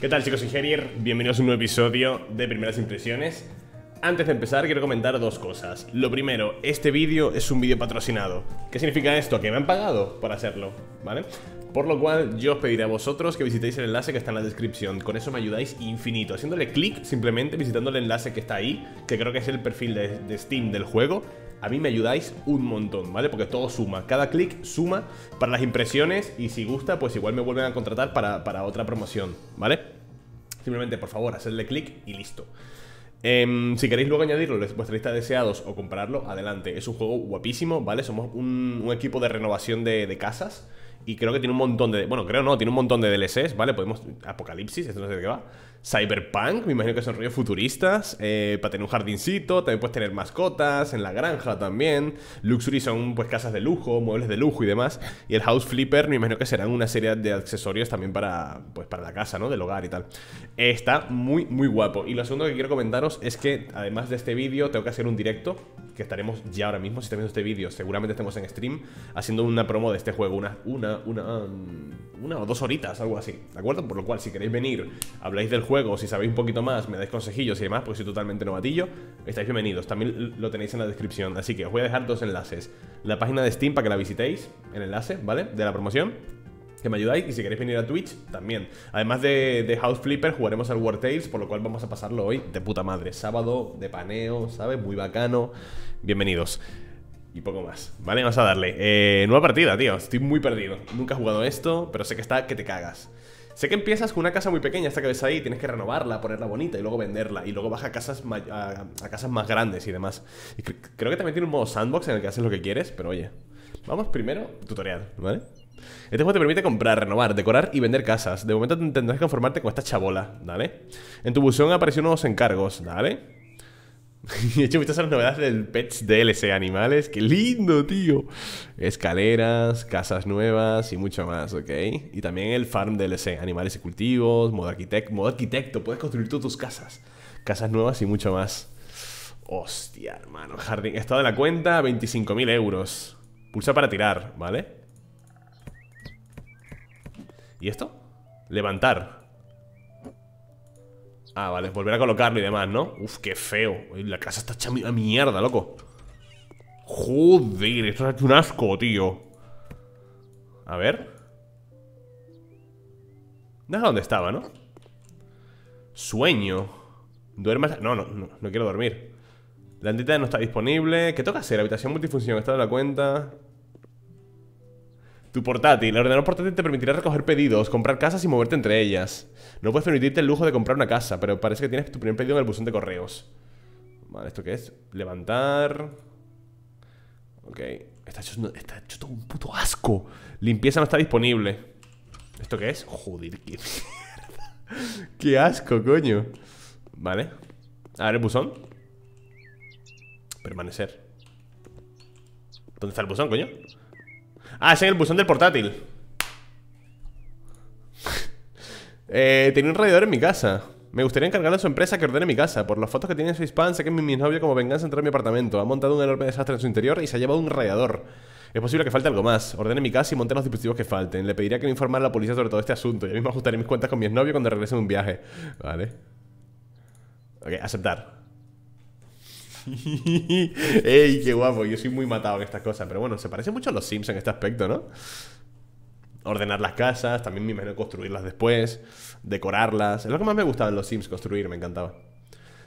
¿Qué tal chicos? Soy Gerier, bienvenidos a un nuevo episodio de Primeras Impresiones Antes de empezar quiero comentar dos cosas Lo primero, este vídeo es un vídeo patrocinado ¿Qué significa esto? Que me han pagado por hacerlo, ¿vale? Por lo cual yo os pediré a vosotros que visitéis el enlace que está en la descripción Con eso me ayudáis infinito Haciéndole clic simplemente, visitando el enlace que está ahí Que creo que es el perfil de Steam del juego a mí me ayudáis un montón, ¿vale? Porque todo suma, cada clic suma para las impresiones y si gusta, pues igual me vuelven a contratar para, otra promoción, ¿vale? Simplemente, por favor, hacerle clic y listo. Em, si queréis luego añadirlo vuestra lista de deseados o comprarlo, adelante. Es un juego guapísimo, ¿vale? Somos un, equipo de renovación de, de casas y creo que tiene un montón de... Bueno, creo no, tiene un montón de DLCs, ¿vale? Podemos... Apocalipsis, esto no sé de qué va. Cyberpunk, me imagino que son rollos futuristas. Eh, para tener un jardincito, también puedes tener mascotas, en la granja también. Luxury son pues casas de lujo, muebles de lujo y demás. Y el House Flipper, me imagino que serán una serie de accesorios también para, pues, para la casa, ¿no? Del hogar y tal. está muy, muy guapo. Y lo segundo que quiero comentaros es que, además de este vídeo, tengo que hacer un directo. Que estaremos ya ahora mismo, si estás viendo este vídeo, seguramente estemos en stream haciendo una promo de este juego. Una, una, una, um, una o dos horitas, algo así. ¿De acuerdo? Por lo cual, si queréis venir, habláis del juego, si sabéis un poquito más, me dais consejillos y demás, porque soy totalmente novatillo, estáis bienvenidos. También lo tenéis en la descripción. Así que os voy a dejar dos enlaces. La página de Steam para que la visitéis, el enlace, ¿vale? De la promoción que me ayudáis y si queréis venir a Twitch, también. Además de, House Flipper, jugaremos al War Tales, por lo cual vamos a pasarlo hoy de puta madre. Sábado de paneo, ¿sabes? Muy bacano. Bienvenidos. Y poco más, ¿vale? Vamos a darle. Eh, nueva partida, tío. Estoy muy perdido. Nunca he jugado esto, pero sé que está que te cagas. Sé que empiezas con una casa muy pequeña, esta que ves ahí, tienes que renovarla, ponerla bonita y luego venderla. Y luego vas a casas, a, casas más grandes y demás. Creo que también tiene un modo sandbox en el que haces lo que quieres, pero oye. Vamos primero, tutorial, ¿vale? Este juego te permite comprar, renovar, decorar y vender casas. De momento tendrás que conformarte con esta chabola, ¿vale? En tu buzón aparecieron nuevos encargos, ¿vale? Y he hecho las novedades del Pets DLC Animales. ¡Qué lindo, tío! Escaleras, casas nuevas y mucho más, ¿ok? Y también el Farm DLC, animales y cultivos. Modo arquitecto, puedes construir todas tus casas. Casas nuevas y mucho más. Hostia, hermano. Jardín. Estado de la cuenta, 25.000 euros. Pulsa para tirar, ¿vale? ¿Y esto? Levantar. Ah, vale, volver a colocarlo y demás, ¿no? Uf, qué feo. La casa está hecha a mierda, loco. Joder, esto es un asco, tío. A ver. Deja donde estaba, ¿no? Sueño. Duermes... No, no, no, no quiero dormir. La entidad no está disponible. ¿Qué toca hacer? Habitación multifunción, estado de la cuenta tu portátil. El ordenador portátil te permitirá recoger pedidos, comprar casas y moverte entre ellas. No puedes permitirte el lujo de comprar una casa, pero parece que tienes tu primer pedido en el buzón de correos. Vale, ¿esto qué es? Levantar... Ok. Está hecho, está hecho todo un puto asco. Limpieza no está disponible. ¿Esto qué es? Joder, qué mierda. Qué asco, coño. Vale. A ver el buzón. Permanecer. ¿Dónde está el buzón, coño? Ah, es en el buzón del portátil eh, Tenía un radiador en mi casa me gustaría encargarle a su empresa que ordene mi casa. Por las fotos que tiene en Facepan, sé que mi, novio como venganza entró en mi apartamento. Ha montado un enorme desastre en su interior y se ha llevado un radiador. Es posible que falte algo más. Ordene mi casa y monte los dispositivos que falten. Le pediría que me informara a la policía sobre todo este asunto. Y a mí me ajustaré mis cuentas con mi novio cuando regrese de un viaje. Vale. Ok, aceptar. ¡Ey, qué guapo! Yo soy muy matado en estas cosas. Pero bueno, se parece mucho a los Sims en este aspecto, ¿no? Ordenar las casas, también me imagino construirlas después, decorarlas. Es lo que más me gustaba en los Sims, construir, me encantaba.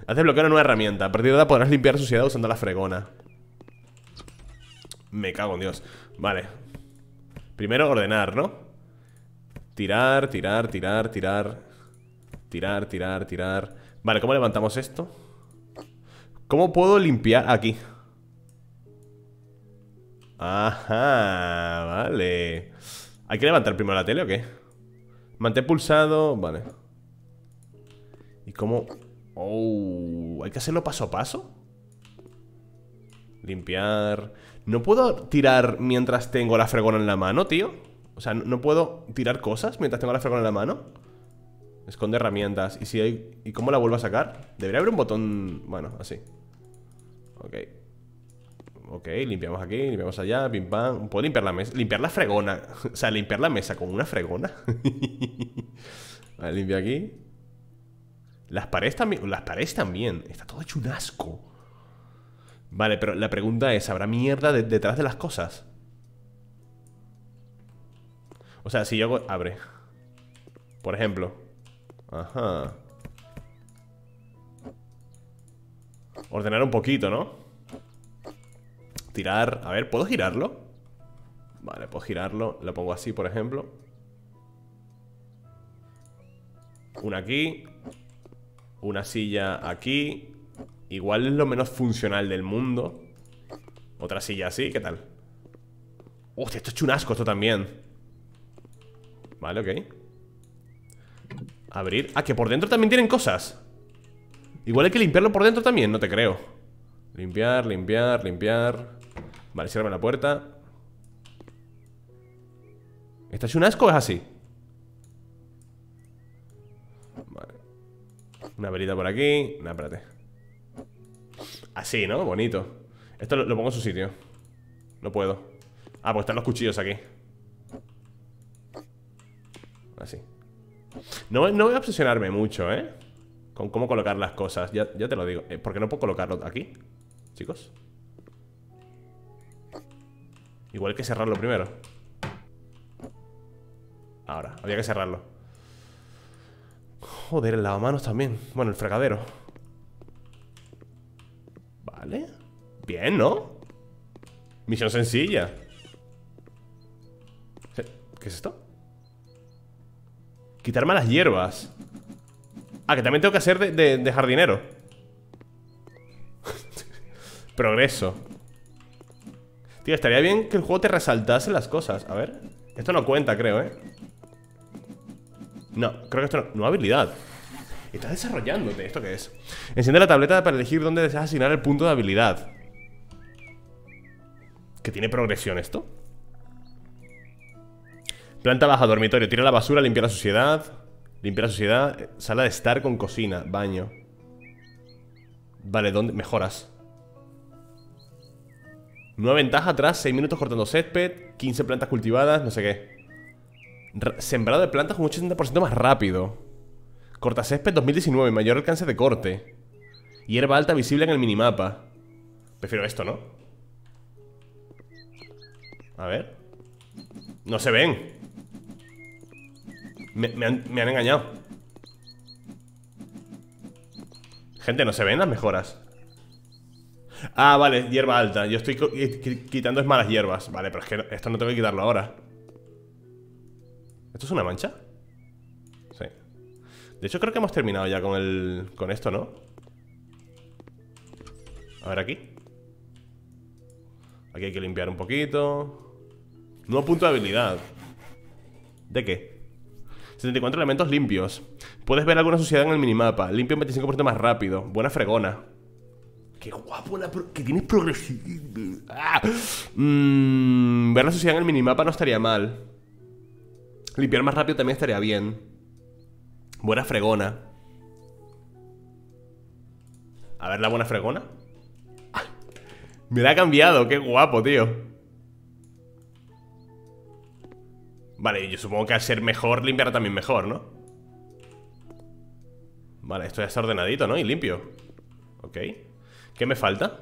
Hace bloquear una nueva herramienta. A partir de ahora podrás limpiar suciedad usando la fregona. Me cago en Dios. Vale. Primero ordenar, ¿no? Tirar, tirar, tirar, tirar. Tirar, tirar, tirar. Vale, ¿cómo levantamos esto? ¿Cómo puedo limpiar aquí? Ajá, vale ¿Hay que levantar primero la tele o qué? Mantén pulsado, vale ¿Y cómo? Oh, ¿hay que hacerlo paso a paso? Limpiar ¿No puedo tirar mientras tengo la fregona en la mano, tío? O sea, ¿no puedo tirar cosas mientras tengo la fregona en la mano? Esconde herramientas ¿Y, si hay... ¿Y cómo la vuelvo a sacar? Debería haber un botón... Bueno, así Ok. Ok, limpiamos aquí, limpiamos allá, pim pam. ¿Puedo limpiar la mesa? Limpiar la fregona. o sea, limpiar la mesa con una fregona. vale, limpia aquí. Las paredes también. Las paredes también. Está todo hecho un asco. Vale, pero la pregunta es: ¿habrá mierda detrás de las cosas? O sea, si yo hago... Abre. Por ejemplo. Ajá. Ordenar un poquito, ¿no? Tirar... A ver, ¿puedo girarlo? Vale, puedo girarlo Lo pongo así, por ejemplo Una aquí Una silla aquí Igual es lo menos funcional del mundo Otra silla así, ¿qué tal? Hostia, esto es un asco esto también Vale, ok Abrir. Ah, que por dentro también tienen cosas. Igual hay que limpiarlo por dentro también, no te creo. Limpiar, limpiar, limpiar. Vale, cierra la puerta. ¿Esta es un asco o es así? Vale. Una velita por aquí. No, espérate. Así, ¿no? Bonito. Esto lo, pongo en su sitio. No puedo. Ah, pues están los cuchillos aquí. Así no, no voy a obsesionarme mucho, ¿eh? Con cómo colocar las cosas. Ya, te lo digo. Eh, ¿Por qué no puedo colocarlo aquí? Chicos. Igual hay que cerrarlo primero. Ahora, había que cerrarlo. Joder, el lavamanos también. Bueno, el fregadero. Vale. Bien, ¿no? Misión sencilla. ¿Qué es esto? Quitar malas hierbas Ah, que también tengo que hacer de, jardinero Progreso Tío, estaría bien que el juego te resaltase las cosas A ver Esto no cuenta, creo, ¿eh? No, creo que esto no... No habilidad Estás desarrollándote, ¿esto qué es? Enciende la tableta para elegir dónde deseas asignar el punto de habilidad ¿Que tiene progresión esto? Planta baja, dormitorio Tira la basura, limpia la suciedad Limpia la suciedad Sala de estar con cocina, baño Vale, ¿dónde? Mejoras Nueva ventaja atrás 6 minutos cortando césped 15 plantas cultivadas, no sé qué Sembrado de plantas con un 80% más rápido. Corta césped 2019, mayor alcance de corte. Hierba alta visible en el minimapa. Prefiero esto, ¿no? A ver. No se ven. Me, han, me han engañado. Gente, no se ven las mejoras. Ah, vale, hierba alta. Yo estoy quitando es malas hierbas. Vale, pero es que esto no tengo que quitarlo ahora. ¿Esto es una mancha? Sí De hecho creo que hemos terminado ya con el... Con esto, ¿no? A ver aquí Aquí hay que limpiar un poquito Nuevo punto de habilidad ¿De qué? 74 elementos limpios Puedes ver alguna suciedad en el minimapa Limpio un 25% más rápido Buena fregona Qué guapo la que tienes progresivo ah. mm, ver la suciedad en el minimapa no estaría mal Limpiar más rápido también estaría bien. Buena fregona. A ver la buena fregona. Me la ha cambiado, qué guapo, tío. Vale, yo supongo que al ser mejor, limpiar también mejor, ¿no? Vale, esto ya está ordenadito, ¿no? Y limpio Ok ¿Qué me falta?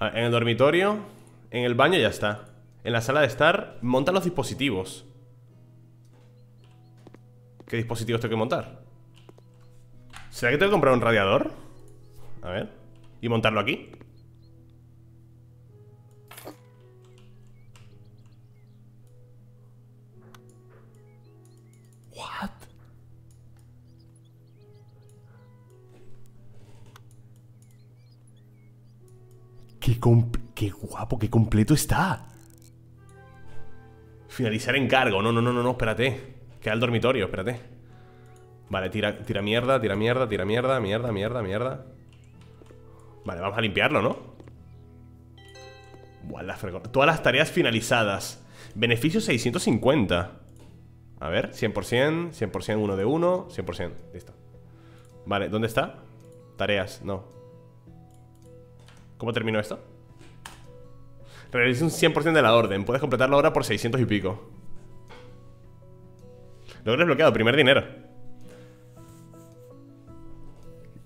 En el dormitorio En el baño ya está en la sala de estar, monta los dispositivos. ¿Qué dispositivos tengo que montar? ¿Será que tengo que comprar un radiador? A ver ¿Y montarlo aquí? What? Qué, qué guapo, qué completo está Finalizar encargo. No, no, no, no, no, espérate. Queda el dormitorio, espérate. Vale, tira, tira mierda, tira mierda, tira mierda, mierda, mierda, mierda. Vale, vamos a limpiarlo, ¿no? Todas las tareas finalizadas. Beneficio 650. A ver, 100%, 100% uno de uno, 100%. Listo. Vale, ¿dónde está? Tareas, no. ¿Cómo termino esto? Realiza un 100% de la orden. Puedes completarlo ahora por 600 y pico. Logro desbloqueado, primer dinero.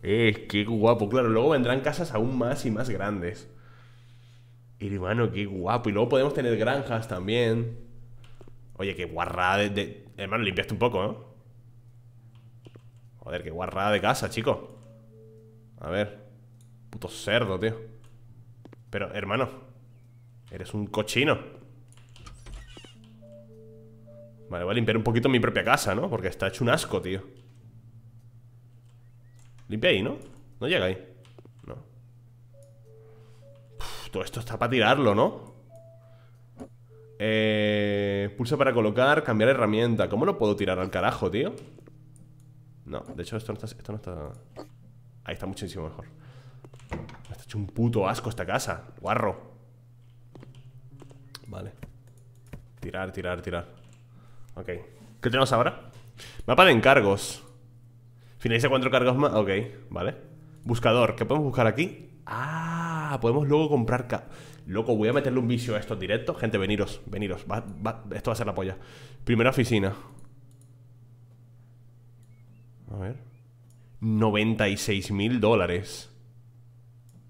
Eh, qué guapo, claro. Luego vendrán casas aún más y más grandes. Hermano, qué guapo. Y luego podemos tener granjas también. Oye, qué guarrada de... Hermano, limpiaste un poco, ¿no? Joder, qué guarrada de casa, chico. A ver. Puto cerdo, tío. Pero, hermano. Eres un cochino. Vale, voy a limpiar un poquito mi propia casa, ¿no? Porque está hecho un asco, tío. Limpia ahí, ¿no? No llega ahí. No. todo esto está para tirarlo, ¿no? Eh, pulsa para colocar, cambiar herramienta. ¿Cómo lo puedo tirar al carajo, tío? No, de hecho esto no está... Esto no está... Ahí está muchísimo mejor. Me está hecho un puto asco esta casa. Guarro. Vale. Tirar, tirar, tirar. Ok. ¿Qué tenemos ahora? Mapa de encargos. Finaliza cuatro cargos más. Ok, vale. Buscador. ¿Qué podemos buscar aquí? Ah, podemos luego comprar... Loco, voy a meterle un vicio a estos directos. Gente, veniros, veniros. esto va a ser la polla. Primera oficina. A ver. 96 mil dólares.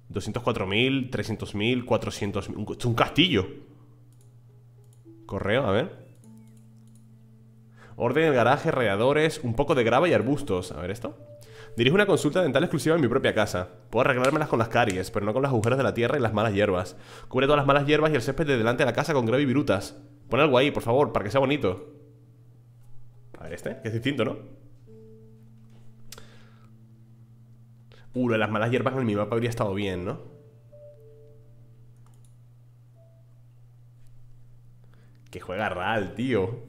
204 mil, 300 mil, 400 mil. Es un castillo. Correo, a ver. Orden del garaje, radiadores, un poco de grava y arbustos. A ver esto. Dirijo una consulta dental exclusiva en mi propia casa. Puedo arreglármelas con las caries, pero no con los agujeros de la tierra y las malas hierbas. Cubre todas las malas hierbas y el césped de delante de la casa con grava y virutas. Pon algo ahí, por favor, para que sea bonito. A ver este, que es distinto, ¿no? Uh, las malas hierbas en mi mapa habría estado bien, ¿no? Que juega RAL, tío.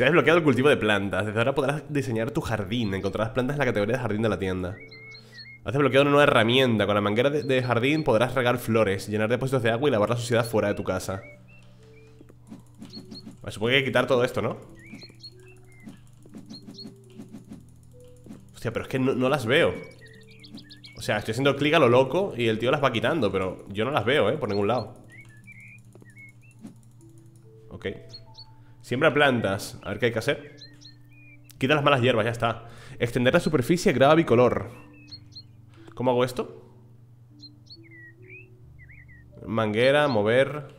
Se ha desbloqueado el cultivo de plantas. Desde ahora podrás diseñar tu jardín. Encontrarás plantas en la categoría de jardín de la tienda. Has desbloqueado una nueva herramienta. Con la manguera de, jardín podrás regar flores, llenar depósitos de agua y lavar la suciedad fuera de tu casa. Supongo que hay que quitar todo esto, ¿no? Hostia, pero es que no, las veo. O sea, estoy haciendo clic a lo loco y el tío las va quitando, pero yo no las veo, ¿eh? Por ningún lado. Ok. Siembra plantas. A ver qué hay que hacer. Quita las malas hierbas, ya está. Extender la superficie grava bicolor. ¿Cómo hago esto? Manguera, mover.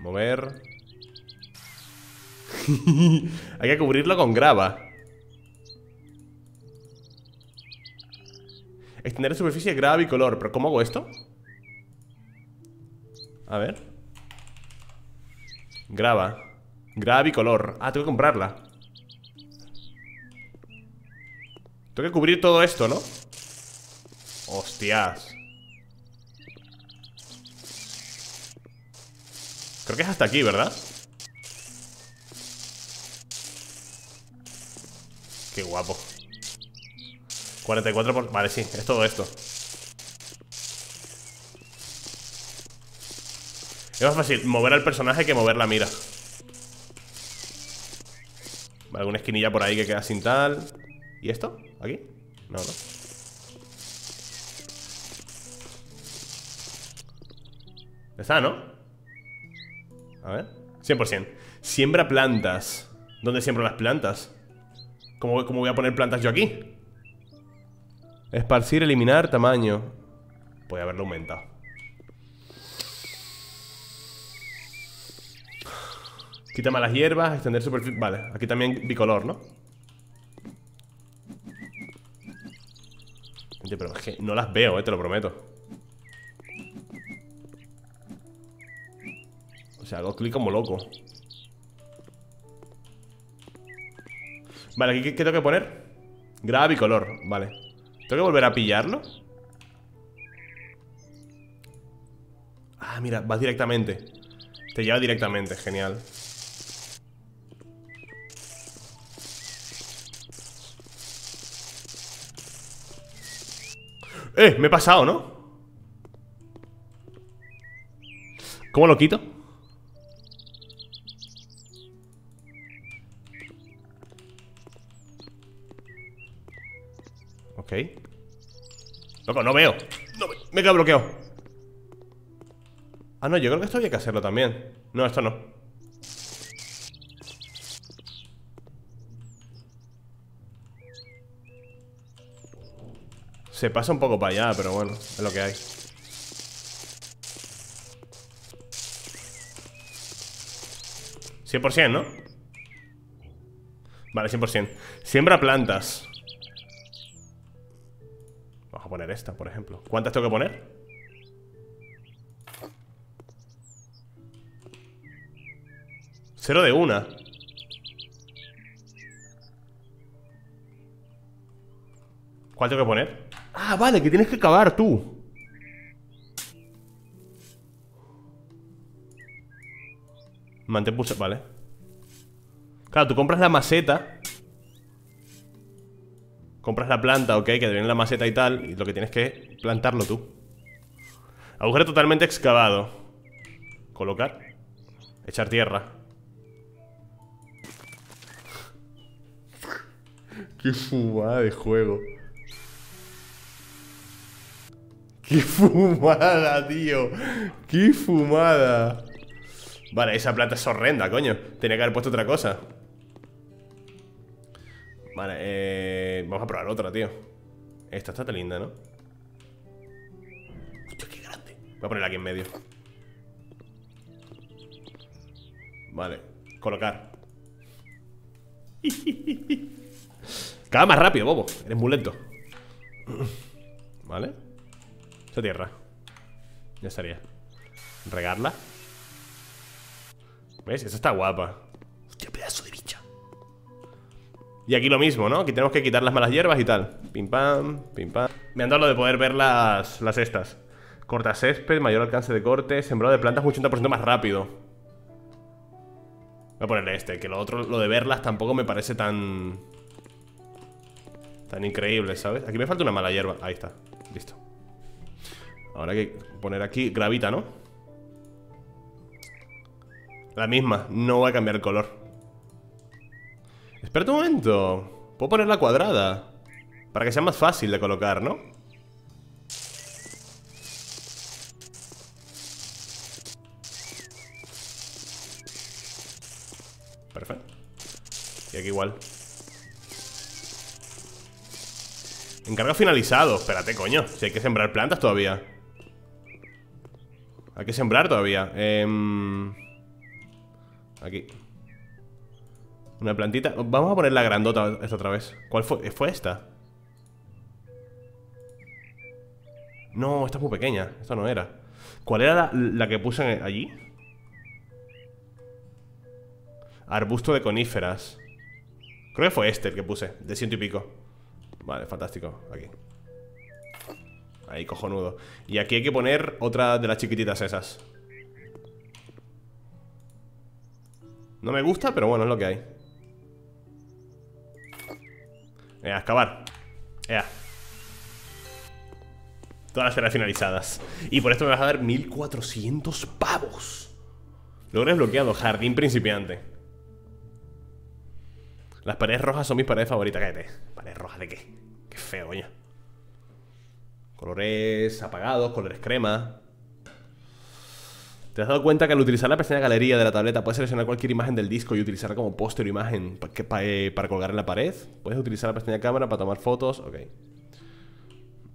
Mover. hay que cubrirlo con grava. Extender la superficie grava bicolor. ¿Pero cómo hago esto? A ver. Graba. Graba bicolor. Ah, tengo que comprarla. Tengo que cubrir todo esto, ¿no? Hostias. Creo que es hasta aquí, ¿verdad? Qué guapo 44 por... Vale, sí, es todo esto Es más fácil mover al personaje que mover la mira alguna esquinilla por ahí que queda sin tal ¿Y esto? ¿Aquí? No, no Está, ¿no? A ver 100% Siembra plantas ¿Dónde siembro las plantas? ¿Cómo, ¿Cómo voy a poner plantas yo aquí? Esparcir, eliminar, tamaño a haberlo aumentado Quita malas hierbas, extender superficie... Vale, aquí también bicolor, ¿no? pero es que no las veo, eh, te lo prometo O sea, hago clic como loco Vale, ¿qué, qué tengo que poner? Graba bicolor, vale ¿Tengo que volver a pillarlo? Ah, mira, vas directamente Te lleva directamente, genial Eh, me he pasado, ¿no? ¿Cómo lo quito? Ok. Loco, no veo. No, Me he quedado bloqueado. Ah, no, yo creo que esto había que hacerlo también. No, esto no Se pasa un poco para allá, pero bueno, es lo que hay. ¿100%, no? Vale, 100% Siembra plantas Vamos a poner esta, por ejemplo ¿Cuántas tengo que poner? Cero de una ¿Cuál tengo que poner? Ah, vale, que tienes que cavar tú. Mantén pulsado, vale. Claro, tú compras la maceta. Compras la planta, ok, que te viene la maceta y tal Y lo que tienes que plantarlo tú. Agujero totalmente excavado. Colocar. Echar tierra. Qué fumada de juego Qué fumada, tío Qué fumada Vale, esa planta es horrenda, coño. Tenía que haber puesto otra cosa. Vale, eh, vamos a probar otra, tío. Esta está tan linda, ¿no? Hostia, qué grande. Voy a ponerla aquí en medio. Vale, colocar. Cada más rápido, bobo. Eres muy lento. Vale Esa tierra. Ya estaría. Regarla. ¿Ves? Esa está guapa. Hostia, pedazo de bicha. Y aquí lo mismo, ¿no? Aquí tenemos que quitar las malas hierbas y tal. Pim pam, pim pam. Me han dado lo de poder ver las, las estas. Corta césped, mayor alcance de corte Sembrado de plantas un 80% más rápido. Voy a ponerle este Que lo otro, lo de verlas tampoco me parece tan... Tan increíble, ¿sabes? Aquí me falta una mala hierba. Ahí está, listo Ahora hay que poner aquí gravita, ¿no? La misma, no voy a cambiar el color. Espera un momento. Puedo ponerla cuadrada Para que sea más fácil de colocar, ¿no? Perfecto. Y aquí igual. Encargo finalizado. Espérate, coño. Si hay que sembrar plantas todavía Hay que sembrar todavía. Eh... Aquí. Una plantita. Vamos a poner la grandota esta otra vez. ¿Cuál fue? ¿Fue esta? No, esta es muy pequeña. Esta no era. ¿Cuál era la, que puse allí? Arbusto de coníferas. Creo que fue este el que puse De ciento y pico. Vale, fantástico. Aquí Ahí, cojonudo. Y aquí hay que poner otra de las chiquititas esas. No me gusta, pero bueno, es lo que hay. Venga, excavar. Ea. Todas las tareas finalizadas. Y por esto me vas a dar 1400 pavos. Logro desbloqueado, jardín principiante. Las paredes rojas son mis paredes favoritas Cállate, paredes rojas de qué Qué feo, coño Colores apagados, colores crema ¿Te has dado cuenta que al utilizar la pestaña galería de la tableta puedes seleccionar cualquier imagen del disco y utilizarla como póster o imagen eh, para colgar en la pared? Puedes utilizar la pestaña cámara para tomar fotos. Ok.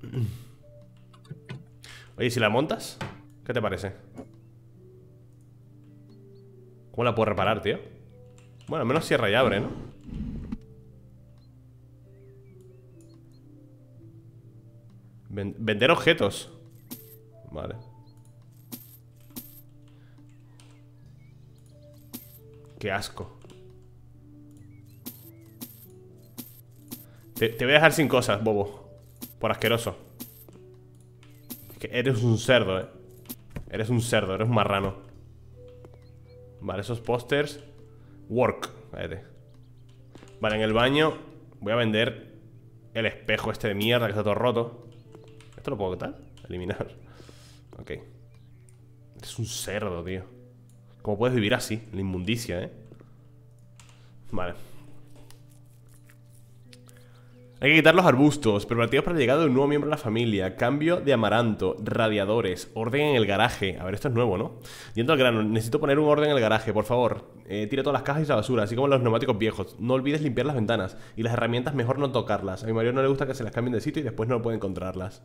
Oye, si la montas, ¿qué te parece? ¿Cómo la puedo reparar, tío? Bueno, al menos cierra y abre, ¿no? Vender objetos. Vale. Qué asco. Te, voy a dejar sin cosas, bobo. Por asqueroso. Es que eres un cerdo, eh. Eres un cerdo, eres un marrano. Vale, esos pósters. Work. Vale, en el baño voy a vender el espejo este de mierda que está todo roto. ¿Esto lo puedo quitar? Eliminar. Ok. Eres un cerdo, tío. ¿Cómo puedes vivir así? La inmundicia, ¿eh? Vale Hay que quitar los arbustos, preparativos para la llegada de un nuevo miembro de la familia, cambio de amaranto, radiadores, orden en el garaje. A ver, esto es nuevo, ¿no? Yendo al grano, necesito poner un orden en el garaje, por favor. Eh, tira todas las cajas y la basura, así como los neumáticos viejos. No olvides limpiar las ventanas y las herramientas mejor no tocarlas. A mi marido no le gusta que se las cambien de sitio y después no puede encontrarlas.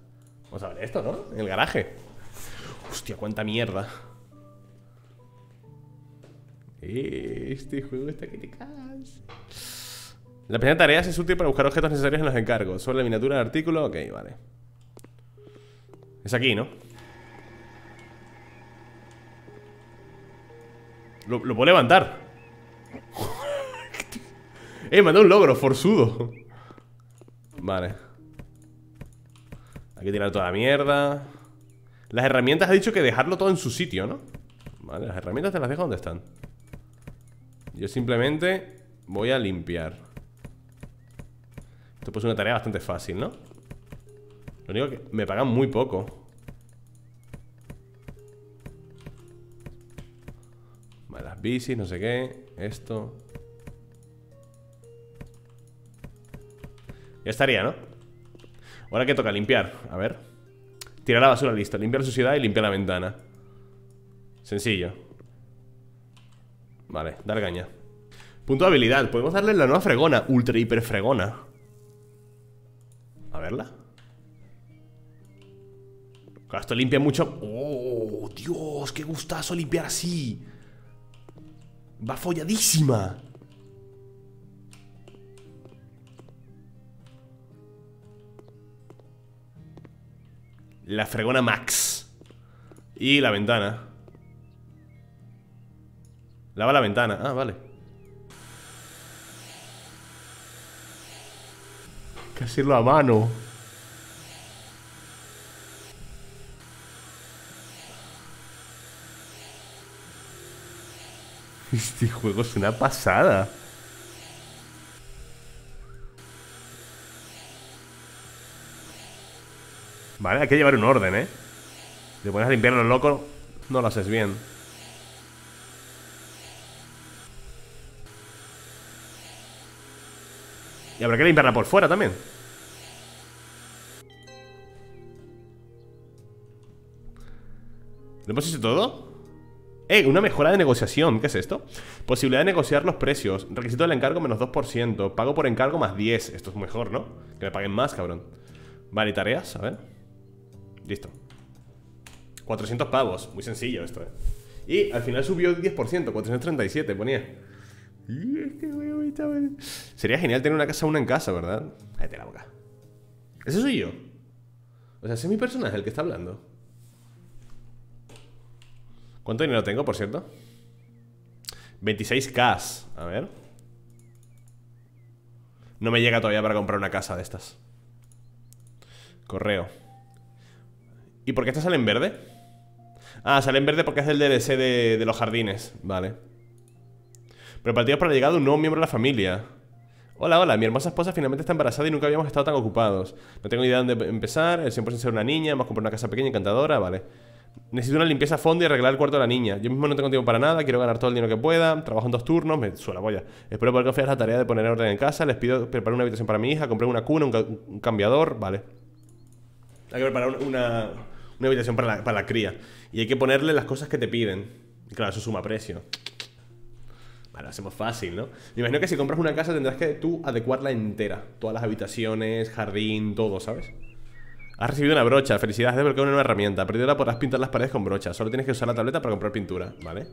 Vamos a ver esto, ¿no? En el garaje. Hostia, cuánta mierda. Este juego está que. La primera tarea es útil para buscar objetos necesarios en los encargos. Sobre la miniatura del artículo, ok, vale. Es aquí, ¿no? Lo, puedo levantar. eh, me un logro, forzudo. Vale. Hay que tirar toda la mierda. Las herramientas ha dicho que dejarlo todo en su sitio, ¿no? Vale, las herramientas te las dejo donde están. Yo simplemente voy a limpiar. Esto es una tarea bastante fácil, ¿no? Lo único que me pagan muy poco. Vale, las bicis, no sé qué Esto. Ya estaría, ¿no? Ahora que toca limpiar, a ver. Tirar la basura, listo. Limpiar la suciedad y limpiar la ventana. Sencillo. Vale, dar caña. Punto de habilidad, podemos darle la nueva fregona Ultra hiper fregona esto limpia mucho. ¡Oh, Dios! ¡Qué gustazo limpiar así! Va folladísima. La fregona Max. Y la ventana. Lava la ventana. Ah, vale. que hacerlo a mano. Este juego es una pasada. Vale, hay que llevar un orden, ¿eh? Te pones a limpiar lo loco, no lo haces bien. Y habrá que limpiarla por fuera también ¿Lo hemos hecho todo? Eh, una mejora de negociación ¿Qué es esto? Posibilidad de negociar los precios Requisito del encargo menos 2% Pago por encargo más 10 Esto es mejor, ¿no? Que me paguen más, cabrón Vale, ¿y tareas? A ver Listo 400 pavos Muy sencillo esto, eh Y al final subió 10% 437 ponía Sería genial tener una casa una en casa, ¿verdad? Cállate la boca. Ese soy yo. O sea, ese es mi personaje el que está hablando. ¿Cuánto dinero tengo, por cierto? 26k. A ver. No me llega todavía para comprar una casa de estas. Correo. ¿Y por qué esta sale en verde? Ah, sale en verde porque es el DLC de, de los jardines. Vale. Preparativos para la llegada de un nuevo miembro de la familia. Hola, hola, mi hermosa esposa finalmente está embarazada y nunca habíamos estado tan ocupados. No tengo idea de dónde empezar, el 100% ser una niña, hemos comprado una casa pequeña encantadora, vale. Necesito una limpieza a fondo y arreglar el cuarto de la niña. Yo mismo no tengo tiempo para nada, quiero ganar todo el dinero que pueda, trabajo en dos turnos, me suena boya. Espero poder confiar la tarea de poner orden en casa, les pido preparar una habitación para mi hija, comprar una cuna, un, cambiador, vale. Hay que preparar una, una habitación para la, para la cría. Y hay que ponerle las cosas que te piden. Y claro, eso suma precio. Vale, hacemos fácil, ¿no? Me imagino que si compras una casa tendrás que tú adecuarla entera. Todas las habitaciones, jardín, todo, ¿sabes? Has recibido una brocha, felicidades, de una nueva herramienta. De ahora podrás pintar las paredes con brocha. Solo tienes que usar la tableta para comprar pintura, ¿vale?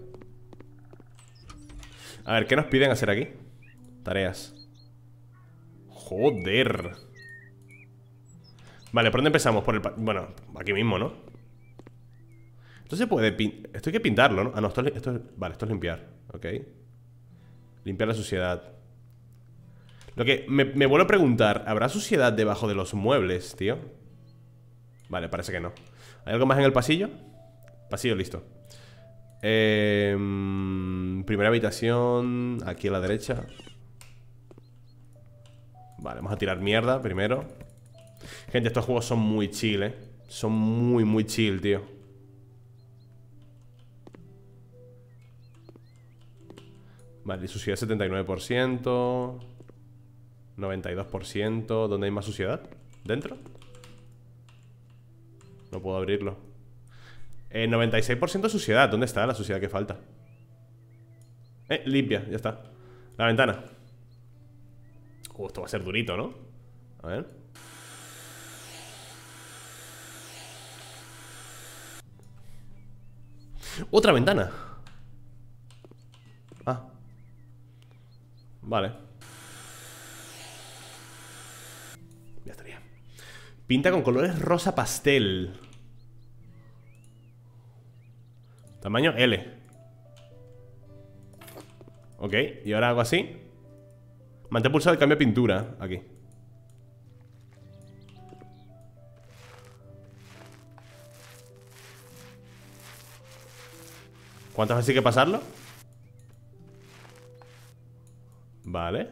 A ver, ¿qué nos piden hacer aquí? Tareas. Joder. Vale, ¿por dónde empezamos? Por el... Bueno, aquí mismo, ¿no? Esto se puede... Esto hay que pintarlo, ¿no? Ah, no, esto, esto... Vale, esto es limpiar. Ok. Limpiar la suciedad. Lo que me, vuelvo a preguntar, ¿habrá suciedad debajo de los muebles, tío? Vale, parece que no. ¿Hay algo más en el pasillo? Pasillo, listo. Em, primera habitación, aquí a la derecha. Vale, vamos a tirar mierda primero. Gente, estos juegos son muy chill, eh. Son muy, muy chill, tío. Vale, suciedad 79%. 92%. ¿Dónde hay más suciedad? ¿Dentro? No puedo abrirlo. Eh, 96% suciedad. ¿Dónde está la suciedad que falta? Eh, limpia, ya está. La ventana. Uh, esto va a ser durito, ¿no? A ver. Otra ventana. Ah. Vale. Pinta con colores rosa pastel. Tamaño L. Ok, y ahora hago así. Mantén pulsado el cambio de pintura. Aquí. ¿Cuántas veces hay que pasarlo? Vale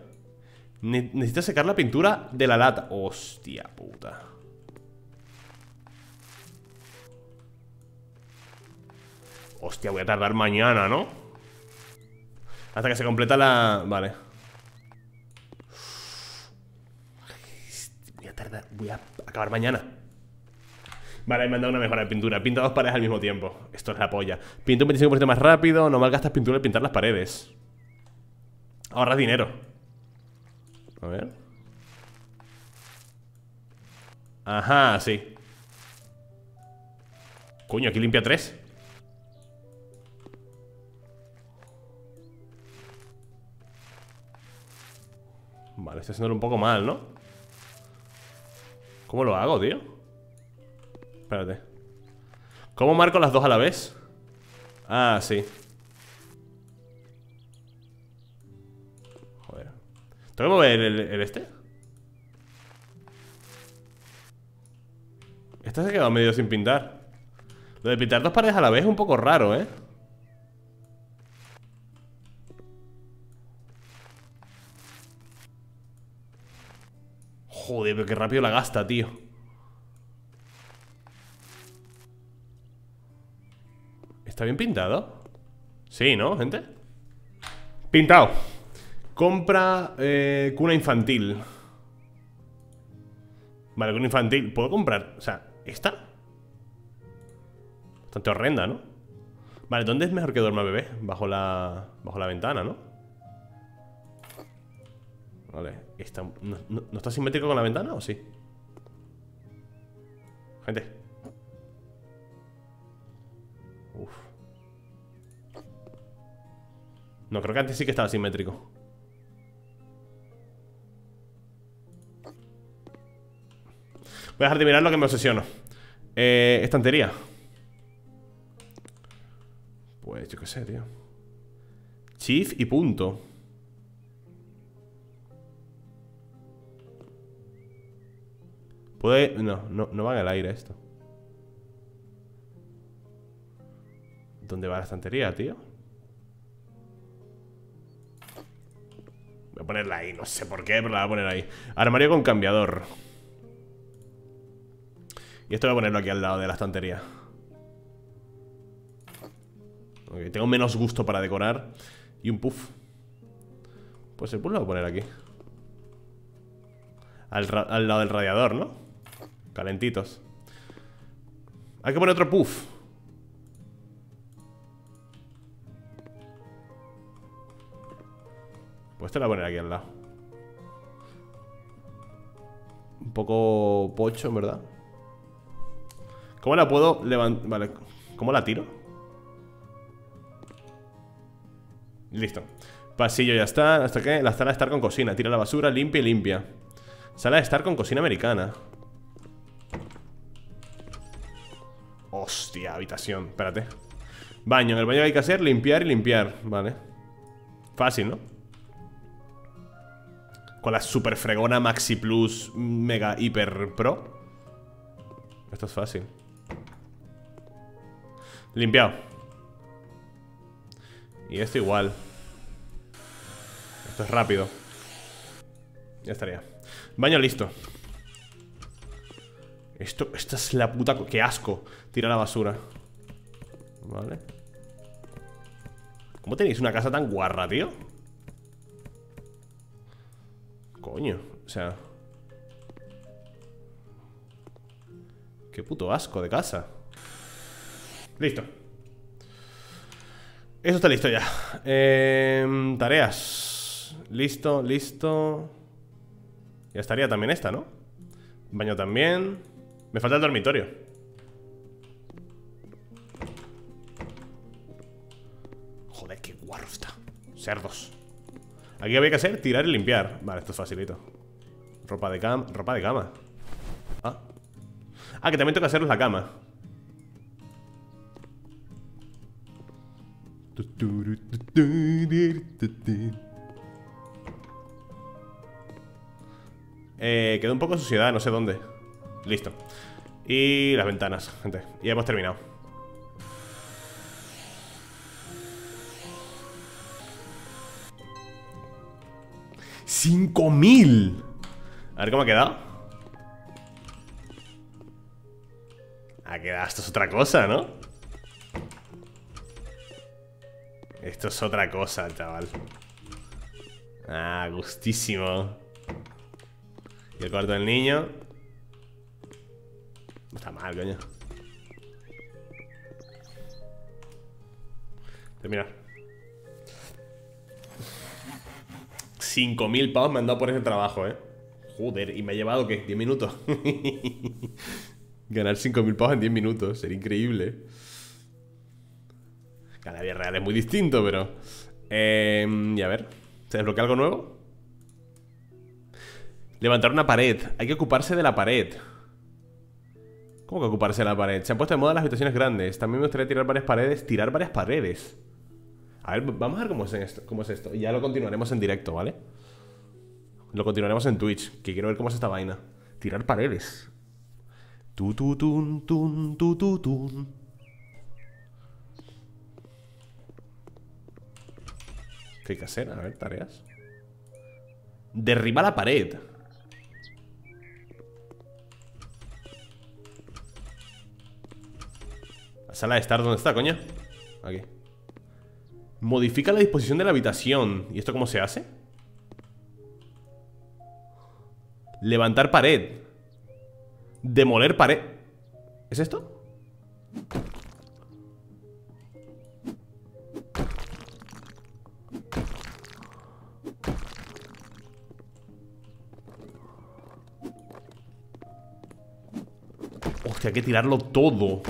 Necesito secar la pintura de la lata Hostia puta Hostia, voy a tardar mañana, ¿no? Hasta que se completa la... Vale. Voy a tardar... Voy a acabar mañana. Vale, me han dado una mejora de pintura. Pinta dos paredes al mismo tiempo. Esto es la polla. Pinto un 25% más rápido No malgastas pintura al pintar las paredes. Ahorra dinero. A ver. Ajá, sí. Coño, aquí limpia tres Vale, está haciéndolo un poco mal, ¿no? ¿Cómo lo hago, tío? Espérate ¿Cómo marco las dos a la vez? Ah, sí Joder ¿Tengo que mover el, el este? Este se ha quedado medio sin pintar Lo de pintar dos paredes a la vez es un poco raro, ¿eh? Joder, pero qué rápido la gasta, tío ¿Está bien pintado? Sí, ¿no, gente? Pintado Compra eh, cuna infantil Vale, cuna infantil ¿Puedo comprar? O sea, ¿esta? Bastante horrenda, ¿no? Vale, ¿dónde es mejor que duerma bebé? Bajo la, bajo la ventana, ¿no? Vale, no, está simétrico con la ventana o sí? Gente. Uf. No, creo que antes sí que estaba simétrico. Voy a dejar de mirar lo que me obsesiono. Eh, Estantería. Pues yo qué sé, tío. Chief y punto Puede... No, no, no va en el aire esto. ¿Dónde va la estantería, tío? Voy a ponerla ahí, no sé por qué, pero la voy a poner ahí. Armario con cambiador. Y esto voy a ponerlo aquí al lado de la estantería. Ok, tengo menos gusto para decorar. Y un puff. Pues el puff lo voy a poner aquí. Al, al lado del radiador, ¿no? Calentitos. Hay que poner otro puff. Pues te la voy a poner aquí al lado. Un poco pocho, en verdad. ¿Cómo la puedo levantar? Vale, ¿cómo la tiro? Listo. Pasillo ya está. ¿Hasta qué? La sala de estar con cocina. Tira la basura, limpia y limpia. Sala de estar con cocina americana Hostia, habitación, espérate. Baño, en el baño hay que hacer limpiar y limpiar Vale. Fácil, ¿no? Con la super fregona Maxi Plus Mega Hiper Pro. Esto es fácil. Limpiado. Y esto igual. Esto es rápido. Ya estaría. Baño listo. Esto, esta es la puta... ¡Qué asco! Tira la basura Vale ¿Cómo tenéis una casa tan guarra, tío? Coño, o sea... Qué puto asco de casa. Listo. Eso está listo ya. Em, tareas. Listo, listo. Ya estaría también esta, ¿no? Baño también. Me falta el dormitorio. Joder, qué guarro está. Cerdos. Aquí había que hacer tirar y limpiar. Vale, esto es facilito. Ropa de cama. Ropa de cama. Ah. Ah, que también tengo que haceros la cama. Eh, quedó un poco suciedad, no sé dónde. Listo. Y las ventanas, gente. Y hemos terminado. ¡5000! A ver cómo ha quedado. Ha quedado, esto es otra cosa, ¿no? Esto es otra cosa, chaval. Ah, gustísimo. Y el cuarto del niño. No está mal, coño. Termina. 5.000 pavos me han dado por ese trabajo, eh. Joder, y me ha llevado, ¿qué? 10 minutos. Ganar 5.000 pavos en 10 minutos. Sería increíble. Cada día real es muy distinto, pero... Eh, y a ver. ¿Se desbloquea algo nuevo? Levantar una pared. Hay que ocuparse de la pared. ¿Cómo que ocuparse de la pared? Se han puesto de moda las habitaciones grandes. También me gustaría tirar varias paredes. Tirar varias paredes. A ver, vamos a ver cómo es esto. Cómo es esto. Y ya lo continuaremos en directo, ¿vale? Lo continuaremos en Twitch. Que quiero ver cómo es esta vaina. Tirar paredes. Tu, tu, tun, tun, tu, tu, tun. ¿Qué hay que hacer? A ver, tareas. Derriba la pared. La sala de estar, ¿dónde está, coño? Aquí. Modifica la disposición de la habitación. ¿Y esto cómo se hace? Levantar pared. Demoler pared. ¿Es esto? Hostia, hay que tirarlo todo.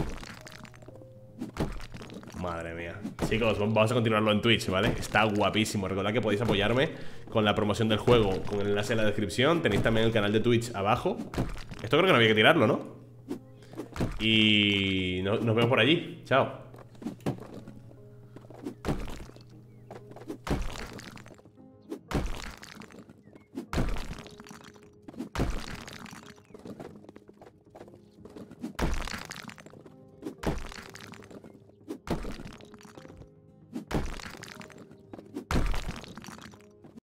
Madre mía. Chicos, vamos a continuarlo en Twitch, ¿vale? Está guapísimo. Recordad que podéis apoyarme con la promoción del juego con el enlace en la descripción. Tenéis también el canal de Twitch abajo. Esto creo que no había que tirarlo, ¿no? Y nos vemos por allí. Chao.